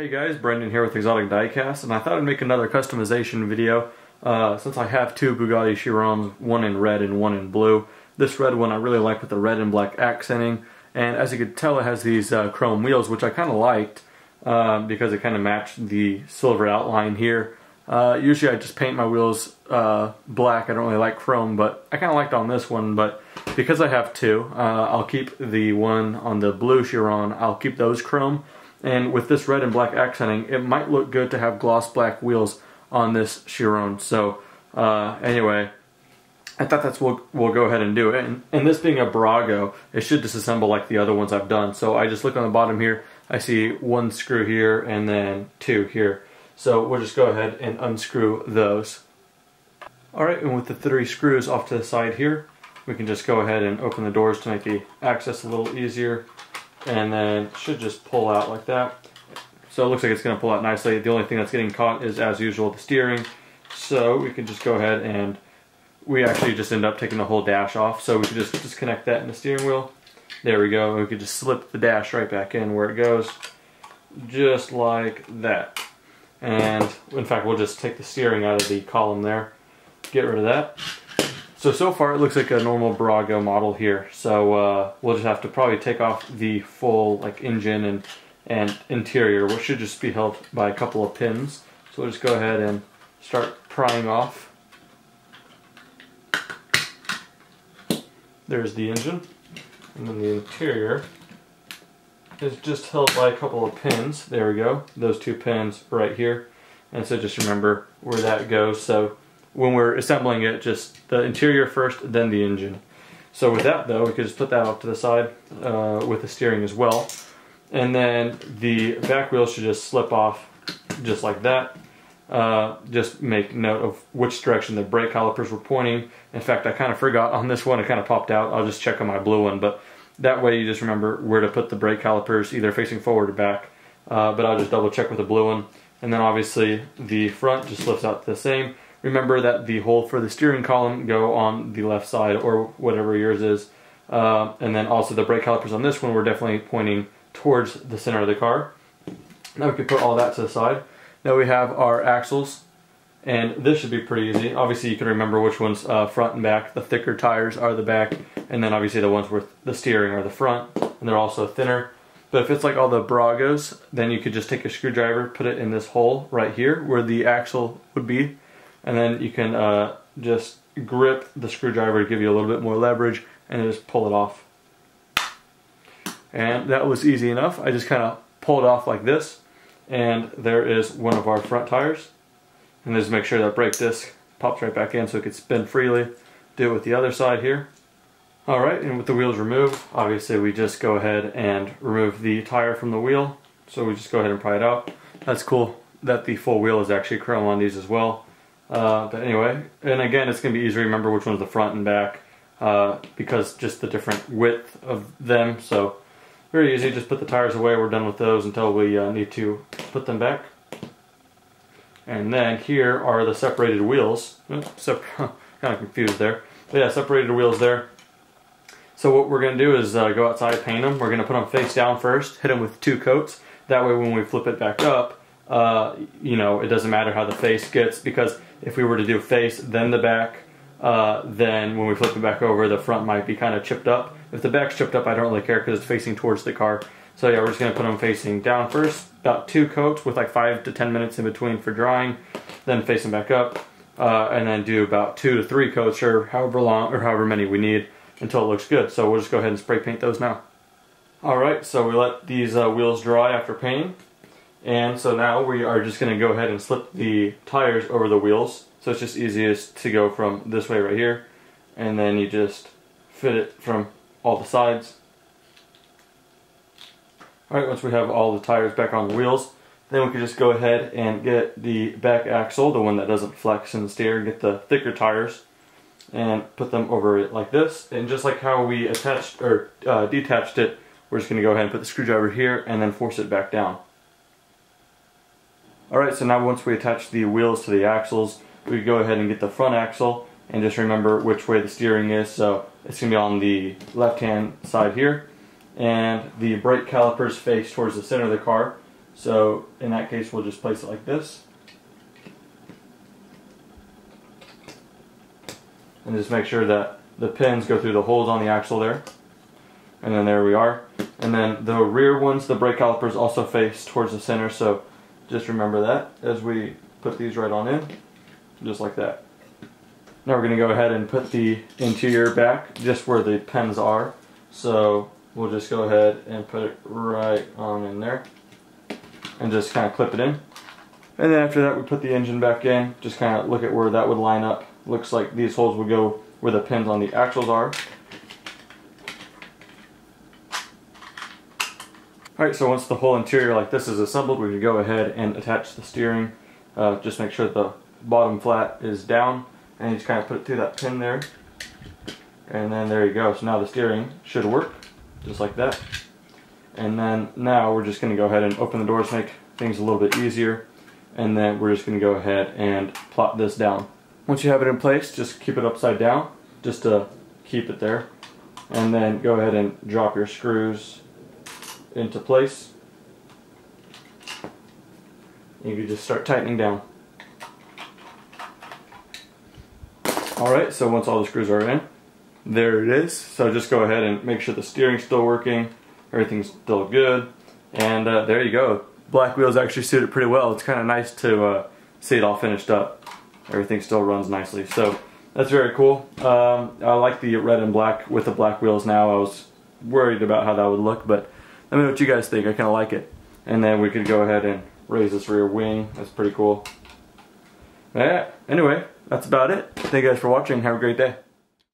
Hey guys, Brendan here with Exotic Diecast, and I thought I'd make another customization video uh, since I have two Bugatti Chirons, one in red and one in blue. This red one I really like with the red and black accenting, and as you can tell it has these uh, chrome wheels, which I kind of liked uh, because it kind of matched the silver outline here. Uh, usually I just paint my wheels uh, black, I don't really like chrome, but I kind of liked on this one, but because I have two, uh, I'll keep the one on the blue Chiron, I'll keep those chrome and with this red and black accenting, it might look good to have gloss black wheels on this Chiron. So uh, anyway, I thought that's what we'll go ahead and do. And, and this being a Bburago, it should disassemble like the other ones I've done. So I just look on the bottom here, I see one screw here and then two here. So we'll just go ahead and unscrew those. Alright, and with the three screws off to the side here, we can just go ahead and open the doors to make the access a little easier and then should just pull out like that. So it looks like it's going to pull out nicely. The only thing that's getting caught is, as usual, the steering. So we can just go ahead and we actually just end up taking the whole dash off. So we can just disconnect that in the steering wheel. There we go. We can just slip the dash right back in where it goes. Just like that. And in fact, we'll just take the steering out of the column there. Get rid of that. So, so far it looks like a normal Bburago model here. So uh, we'll just have to probably take off the full like engine and, and interior, which should just be held by a couple of pins. So we'll just go ahead and start prying off. There's the engine. And then the interior is just held by a couple of pins. There we go. Those two pins right here. And so just remember where that goes. So when we're assembling it, just the interior first, then the engine. So with that though, we could just put that off to the side uh, with the steering as well. And then the back wheel should just slip off just like that. Uh, just make note of which direction the brake calipers were pointing. In fact, I kind of forgot on this one, it kind of popped out. I'll just check on my blue one, but that way you just remember where to put the brake calipers, either facing forward or back. Uh, but I'll just double check with the blue one. And then obviously the front just lifts out the same. Remember that the hole for the steering column go on the left side or whatever yours is. Uh, and then also the brake calipers on this one were definitely pointing towards the center of the car. Now we can put all that to the side. Now we have our axles and this should be pretty easy. Obviously you can remember which ones uh, front and back. The thicker tires are the back and then obviously the ones with the steering are the front and they're also thinner. But if it's like all the Bburagos, then you could just take a screwdriver, put it in this hole right here where the axle would be and then you can uh, just grip the screwdriver to give you a little bit more leverage and just pull it off. And that was easy enough. I just kind of pulled off like this and there is one of our front tires. And just make sure that brake disc pops right back in so it can spin freely. Do it with the other side here. Alright, and with the wheels removed, obviously we just go ahead and remove the tire from the wheel. So we just go ahead and pry it out. That's cool that the full wheel is actually chrome on these as well. Uh, but anyway, and again, it's going to be easy to remember which one's the front and back uh, because just the different width of them. So very easy. Just put the tires away. We're done with those until we uh, need to put them back. And then here are the separated wheels. Oops, kind of confused there. But yeah, separated wheels there. So what we're going to do is uh, go outside, paint them. We're going to put them face down first, hit them with two coats. That way when we flip it back up, uh, you know, it doesn't matter how the face gets because if we were to do face, then the back, uh, then when we flip it back over, the front might be kind of chipped up. If the back's chipped up, I don't really care because it's facing towards the car. So yeah, we're just to put them facing down first, about two coats with like five to ten minutes in between for drying, then face them back up, uh, and then do about two to three coats or however long or however many we need until it looks good. So we'll just go ahead and spray paint those now. Alright, so we let these uh, wheels dry after painting. And so now we are just going to go ahead and slip the tires over the wheels. So it's just easiest to go from this way right here. And then you just fit it from all the sides. Alright, once we have all the tires back on the wheels, then we can just go ahead and get the back axle, the one that doesn't flex and steer, get the thicker tires and put them over it like this. And just like how we attached or uh, detached it, we're just going to go ahead and put the screwdriver here and then force it back down. Alright, so now once we attach the wheels to the axles, we go ahead and get the front axle and just remember which way the steering is. So it's going to be on the left hand side here and the brake calipers face towards the center of the car. So in that case, we'll just place it like this. And just make sure that the pins go through the holes on the axle there. And then there we are. And then the rear ones, the brake calipers also face towards the center, so just remember that as we put these right on in, just like that. Now we're going to go ahead and put the interior back just where the pins are. So we'll just go ahead and put it right on in there and just kind of clip it in. And then after that we put the engine back in, just kind of look at where that would line up. Looks like these holes would go where the pins on the axles are. Alright, so once the whole interior like this is assembled, we can go ahead and attach the steering. Uh, just make sure the bottom flat is down, and you just kind of put it through that pin there. And then there you go. So now the steering should work, just like that. And then now we're just going to go ahead and open the doors, make things a little bit easier. And then we're just going to go ahead and plop this down. Once you have it in place, just keep it upside down, just to keep it there. And then go ahead and drop your screws into place. And you can just start tightening down. Alright, so once all the screws are in, there it is. So just go ahead and make sure the steering's still working, everything's still good, and uh, there you go. Black wheels actually suit it pretty well. It's kind of nice to uh, see it all finished up. Everything still runs nicely. So that's very cool. Um, I like the red and black with the black wheels now. I was worried about how that would look, but let me know what you guys think. I kind of like it. And then we could go ahead and raise this rear wing. That's pretty cool. Yeah, anyway, that's about it. Thank you guys for watching. Have a great day.